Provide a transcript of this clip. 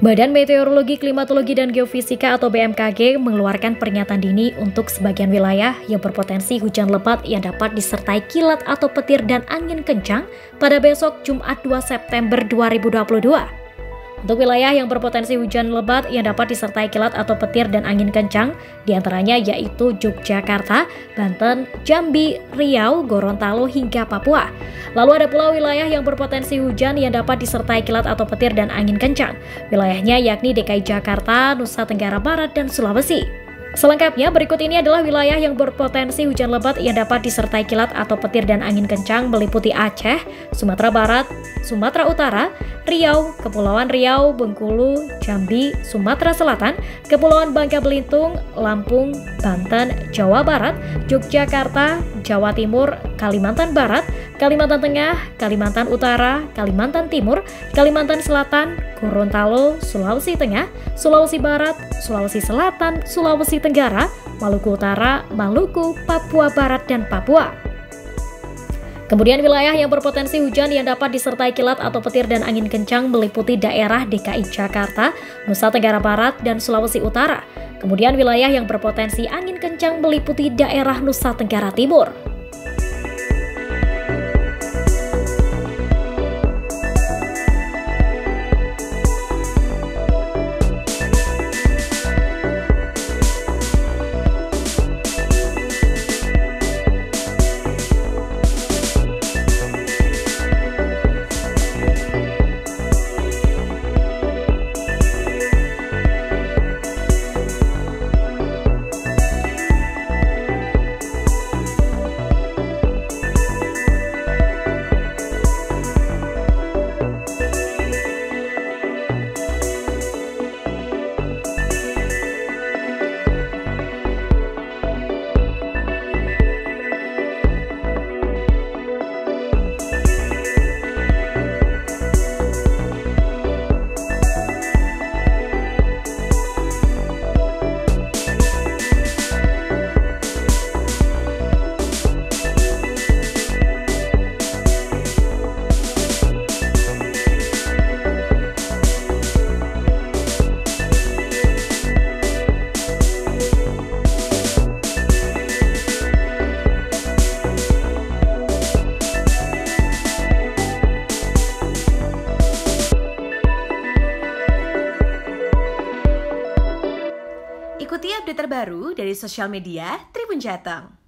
Badan Meteorologi, Klimatologi, dan Geofisika atau BMKG mengeluarkan peringatan dini untuk sebagian wilayah yang berpotensi hujan lebat yang dapat disertai kilat atau petir dan angin kencang pada besok Jumat 2 September 2022. Untuk wilayah yang berpotensi hujan lebat yang dapat disertai kilat atau petir dan angin kencang, di antaranya yaitu Yogyakarta, Banten, Jambi, Riau, Gorontalo, hingga Papua. Lalu ada pula wilayah yang berpotensi hujan yang dapat disertai kilat atau petir dan angin kencang. Wilayahnya yakni DKI Jakarta, Nusa Tenggara Barat, dan Sulawesi. Selengkapnya, berikut ini adalah wilayah yang berpotensi hujan lebat. Yang dapat disertai kilat atau petir dan angin kencang meliputi Aceh, Sumatera Barat, Sumatera Utara, Riau, Kepulauan Riau, Bengkulu, Jambi, Sumatera Selatan, Kepulauan Bangka Belitung, Lampung, Banten, Jawa Barat, Yogyakarta, Jawa Timur, Kalimantan Barat, Kalimantan Tengah, Kalimantan Utara, Kalimantan Timur, Kalimantan Selatan, Gorontalo, Sulawesi Tengah, Sulawesi Barat, Sulawesi Selatan, Sulawesi Tenggara, Maluku Utara, Maluku, Papua Barat, dan Papua. Kemudian wilayah yang berpotensi hujan yang dapat disertai kilat atau petir dan angin kencang meliputi daerah DKI Jakarta, Nusa Tenggara Barat, dan Sulawesi Utara. Kemudian wilayah yang berpotensi angin kencang meliputi daerah Nusa Tenggara Timur. Update terbaru dari sosial media Tribun Jateng.